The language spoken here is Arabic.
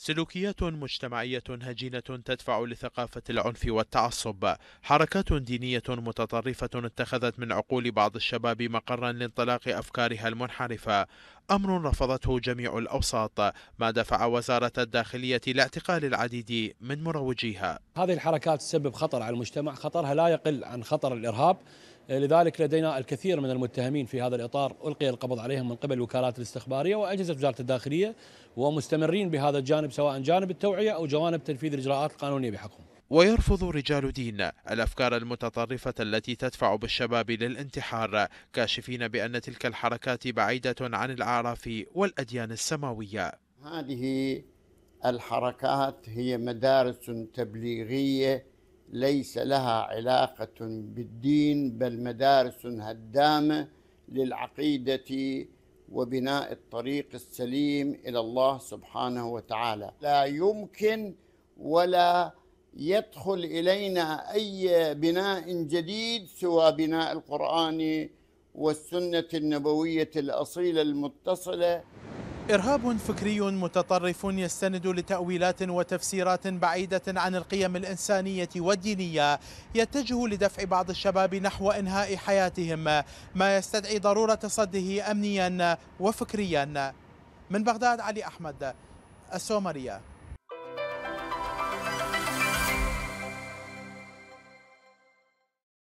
سلوكيات مجتمعية هجينة تدفع لثقافة العنف والتعصب. حركات دينية متطرفة اتخذت من عقول بعض الشباب مقرا لانطلاق أفكارها المنحرفة. أمر رفضته جميع الأوساط ما دفع وزارة الداخلية لاعتقال العديد من مروجيها. هذه الحركات تسبب خطر على المجتمع خطرها لا يقل عن خطر الإرهاب. لذلك لدينا الكثير من المتهمين في هذا الإطار ألقي القبض عليهم من قبل الوكالات الاستخبارية وأجهزة وزارة الداخلية ومستمرين بهذا الجانب سواء جانب التوعية أو جوانب تنفيذ الإجراءات القانونية بحقهم ويرفض رجال دين الأفكار المتطرفة التي تدفع بالشباب للانتحار كاشفين بأن تلك الحركات بعيدة عن الأعراف والأديان السماوية. هذه الحركات هي مدارس تبليغية ليس لها علاقة بالدين بل مدارس هدامة للعقيدة وبناء الطريق السليم إلى الله سبحانه وتعالى لا يمكن ولا يدخل إلينا أي بناء جديد سوى بناء القرآن والسنة النبوية الأصيلة المتصلة. إرهاب فكري متطرف يستند لتأويلات وتفسيرات بعيدة عن القيم الإنسانية والدينية يتجه لدفع بعض الشباب نحو إنهاء حياتهم ما يستدعي ضرورة صده أمنيا وفكريا. من بغداد علي أحمد السومرية.